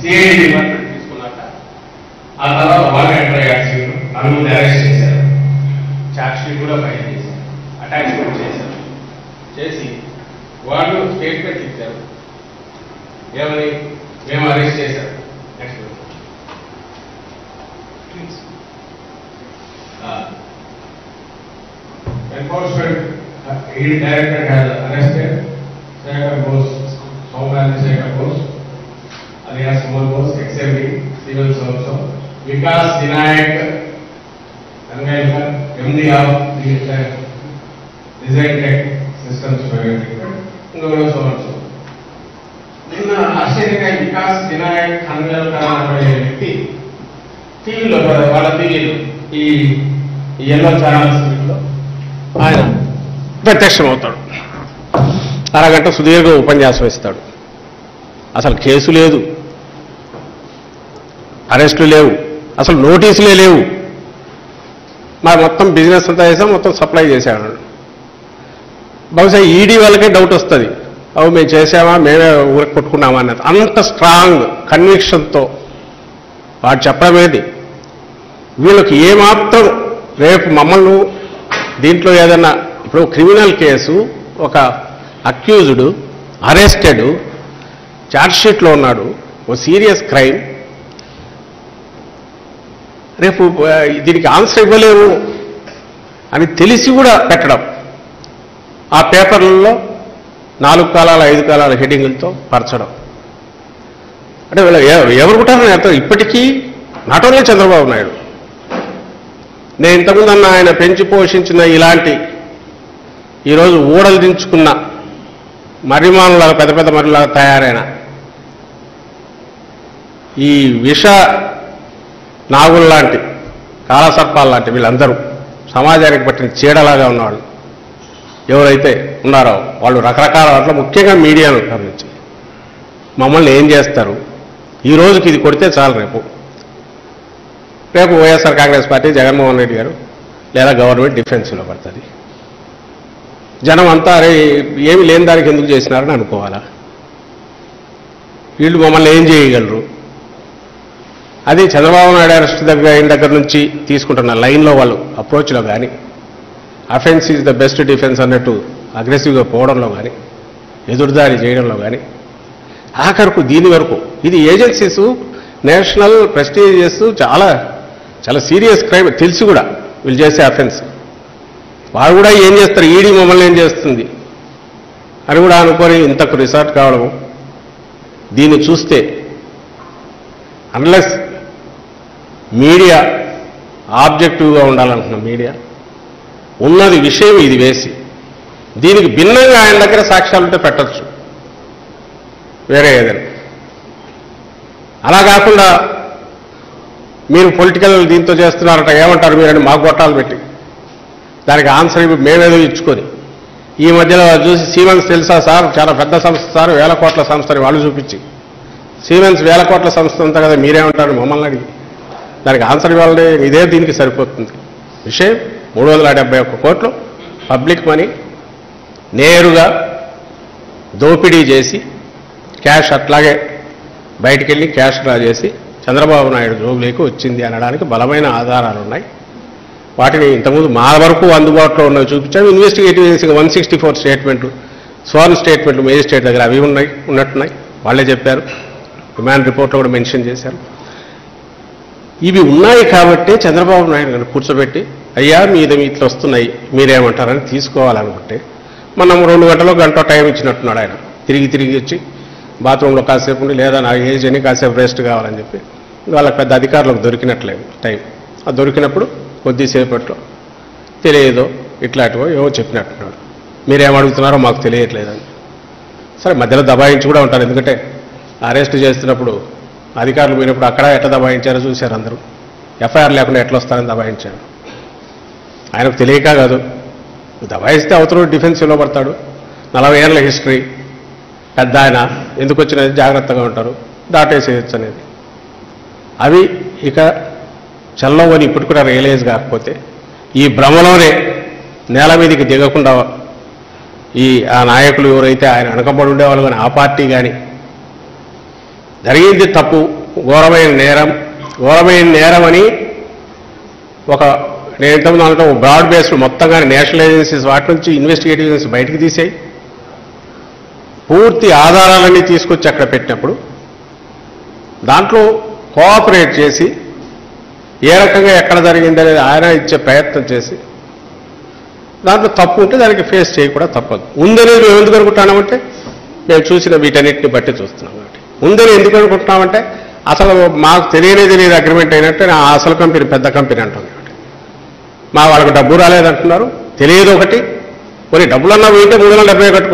CID department తీసుకున్నాక ఆ తర్వాత వాళ్ళు ఎంటర్ అరెస్ట్ చేశారు. చార్జ్ షీట్ కూడా ఫైల్ చేశారు. అటాచ్మెంట్ చేశారు. చేసి వాళ్ళు స్టేట్మెంట్ ఇచ్చారు ఏమని? మేము అరెస్ట్ చేశారు next uh, he Vikas Vinayak MD of design tech systems uh, ఇంకొకరు so నిన్న ఆశ్చర్యంగా వికాస్ వినాయక్ ఖన్గల్కర్ అనబడే వ్యక్తి టీవీలో వాళ్ళ టీవీలో ఈ ఈ ఎల్లో ఛానల్స్ వీటిలో ఆయన ప్రత్యక్షమవుతాడు. అరగంట సుదీర్ఘ ఉపన్యాసం ఇస్తాడు. అసలు కేసు లేదు. అరెస్టులు లేవు. అసలు నోటీసులే లేవు. మరి మొత్తం బిజినెస్ అంతా చేసాం మొత్తం సప్లై చేశాడు బహుశా ఈడీ వాళ్ళకే డౌట్ వస్తుంది. అవు మేము చేసామా మేమే ఊరికి కొట్టుకున్నామా అన్నది. అంత స్ట్రాంగ్ కన్విక్షన్తో వాడు చెప్పడమేది వీళ్ళకి ఏమాత్రం రేపు మమ్మల్ని దీంట్లో ఏదైనా ఇప్పుడు క్రిమినల్ కేసు ఒక అక్యూజ్డ్ అరెస్టెడ్ షీట్లో ఉన్నాడు ఓ సీరియస్ క్రైమ్ రేపు దీనికి ఆన్సర్ ఇవ్వలేము అని తెలిసి కూడా పెట్టడం. ఆ పేపర్లలో నాలుగు కాలాల ఐదు కాలాల హెడ్డింగులతో పరచడం. అంటే వీళ్ళు ఎవరు కూడా ఇప్పటికీ నాట్ ఓన్లీ చంద్రబాబు నాయుడు. నేను ఇంతకుముందు అన్న ఆయన పెంచి పోషించిన ఇలాంటి ఈరోజు ఊడలు దించుకున్న మర్రిమానులాగా పెద్ద పెద్ద మర్రిలాగా తయారైన ఈ విష నాగుల్లాంటి కాలసర్పాలు లాంటి వీళ్ళందరూ సమాజానికి పట్టిన చీడలాగా ఉన్నవాళ్ళు. ఎవరైతే ఉన్నారో వాళ్ళు రకరకాల వాటిలో ముఖ్యంగా మీడియాను గమనించి మమ్మల్ని ఏం చేస్తారు? ఈ రోజుకి ఇది కొడితే చాలు రేపు. రేపు YSR Congress party Jaganmohan Reddy garu లేదా గవర్నమెంట్ డిఫెన్స్లో పడుతుంది. జనం అంతా అరే ఏమి లేని దానికి ఎందుకు చేసినారని అనుకోవాలా? వీళ్ళు మమ్మల్ని ఏం చేయగలరు? అది చంద్రబాబు నాయుడు అరెస్ట్ దగ్గర అయిన దగ్గర నుంచి తీసుకుంటున్న లైన్లో వాళ్ళు అప్రోచ్లో కానీ offence is the best defence అన్నట్టు అగ్రెసివ్గా పోవడంలో కానీ ఎదురుదారి చేయడంలో కానీ ఆఖరుకు దీని వరకు. ఇది ఏజెన్సీస్ నేషనల్ ప్రెస్టీజియస్ చాలా చాలా సీరియస్ క్రైమ్ తెలిసి కూడా వీళ్ళు చేసే అఫెన్స్ వారు కూడా ఏం చేస్తారు? ఈడీ మమ్మల్ని ఏం చేస్తుంది? అని కూడా అనుకొని ఇంతకు రిసార్ట్ కావడం దీన్ని చూస్తే అన్లెస్ మీడియా ఆబ్జెక్టివ్గా ఉండాలంటున్నాం మీడియా. ఉన్నది విషయం ఇది వేసి. దీనికి భిన్నంగా ఆయన దగ్గర సాక్ష్యాలు ఉంటే పెట్టచ్చు. వేరే ఏదైనా. అలా కాకుండా మీరు పొలిటికల్ దీంతో చేస్తున్నారట ఏమంటారు మీరని మాకు గొట్టాలు పెట్టి. దానికి ఆన్సర్ ఇవి మేమేదో ఇచ్చుకొని. ఈ మధ్యలో చూసి సీమెన్స్ తెలుసా సార్? చాలా పెద్ద సంస్థ సార్ వేల కోట్ల సంస్థని వాళ్ళు చూపించి. సీమెన్స్ వేల కోట్ల సంస్థ అంతా కదా మీరేమంటారు మమ్మల్ని అడిగి. దానికి ఆన్సర్ ఇవ్వాలని ఇదే దీనికి సరిపోతుంది. విషయం మూడు వందల డెబ్బై ఒక్క కోట్లు పబ్లిక్ మనీ నేరుగా దోపిడీ చేసి క్యాష్ అట్లాగే బయటికి వెళ్ళి క్యాష్ డ్రా చేసి చంద్రబాబు నాయుడు జోబులోకి వచ్చింది అనడానికి బలమైన ఆధారాలు ఉన్నాయి. వాటిని ఇంతకుముందు మా వరకు అందుబాటులో ఉన్నవి చూపించాము ఇన్వెస్టిగేటివ్ చేసి వన్ సిక్స్టీ ఫోర్ స్టేట్మెంట్లు స్వర్ణ స్టేట్మెంట్లు మేజిస్ట్రేట్ దగ్గర అవి ఉన్నాయి ఉన్నట్టున్నాయి. వాళ్ళే చెప్పారు. డిమాండ్ రిపోర్ట్లో కూడా మెన్షన్ చేశారు. ఇవి ఉన్నాయి కాబట్టి చంద్రబాబు నాయుడు గారు కూర్చోబెట్టి అయ్యా మీద ఇట్లా వస్తున్నాయి మీరేమంటారని తీసుకోవాలనుకుంటే మనం రెండు గంటలో గంట టైం ఇచ్చినట్టున్నాడు ఆయన. తిరిగి తిరిగి వచ్చి బాత్రూంలో కాసేపు ఉండి లేదా నా ఏజ్ అని కాసేపు రెస్ట్ కావాలని చెప్పి వాళ్ళకి పెద్ద అధికారులకు దొరికినట్లేదు టైం. ఆ దొరికినప్పుడు కొద్దిసేపట్లో తెలియదో ఇట్లాంటివో ఏవో చెప్పినట్టున్నాడు. మీరేం అడుగుతున్నారో మాకు తెలియట్లేదని. సరే మధ్యలో దబాయించి కూడా ఉంటారు ఎందుకంటే అరెస్ట్ చేస్తున్నప్పుడు అధికారులు పోయినప్పుడు అక్కడ ఎట్లా దబాయించారో చూశారు అందరూ. ఎఫ్ఐఆర్ లేకుండా ఎట్లా వస్తారని దబాయించారు. ఆయనకు తెలియక కాదు దబాయిస్తే అవతల డిఫెన్స్లో పడతాడు. నలభై ఏళ్ళ హిస్టరీ. పెద్ద ఆయన ఎందుకు వచ్చినది జాగ్రత్తగా ఉంటారు. దాటేసేయచ్చు అనేది. అవి ఇక చల్లవని ఇప్పుడు కూడా రియలైజ్ కాకపోతే ఈ భ్రమలోనే నేల మీదకి దిగకుండా ఈ ఆ నాయకులు ఎవరైతే ఆయన వెనకబడి ఉండేవాళ్ళు కానీ ఆ పార్టీ కానీ జరిగింది తప్పు. ఘోరమైన నేరం. ఘోరమైన నేరం అని ఒక నేను ఇంతకుముందు అనటం బ్రాడ్ బేస్డ్ మొత్తంగా నేషనల్ ఏజెన్సీస్ వాటి నుంచి ఇన్వెస్టిగేటివ్ ఏజెన్సీ బయటకు తీసాయి. పూర్తి ఆధారాలన్నీ తీసుకొచ్చి అక్కడ పెట్టినప్పుడు దాంట్లో కోఆపరేట్ చేసి ఏ రకంగా ఎక్కడ జరిగింది అనేది ఆయన ఇచ్చే ప్రయత్నం చేసి దాంట్లో తప్పు ఉంటే దానికి ఫేస్ చేయకుండా తప్పదు. ఉందనేది మేము ఎందుకు అనుకుంటున్నామంటే మేము చూసిన వీటన్నిటిని బట్టి చూస్తున్నాం. ఉందని ఎందుకు అనుకుంటున్నామంటే అసలు మాకు తెలియనే తెలియదు అగ్రిమెంట్ అయినట్టే నా అసలు కంపెనీ పెద్ద కంపెనీ అంటుంది. మా వాళ్ళకి డబ్బు రాలేదంటున్నారు. తెలియదు ఒకటి. మరి డబ్బులన్నా పోయింటే మూడు వందల డెబ్బై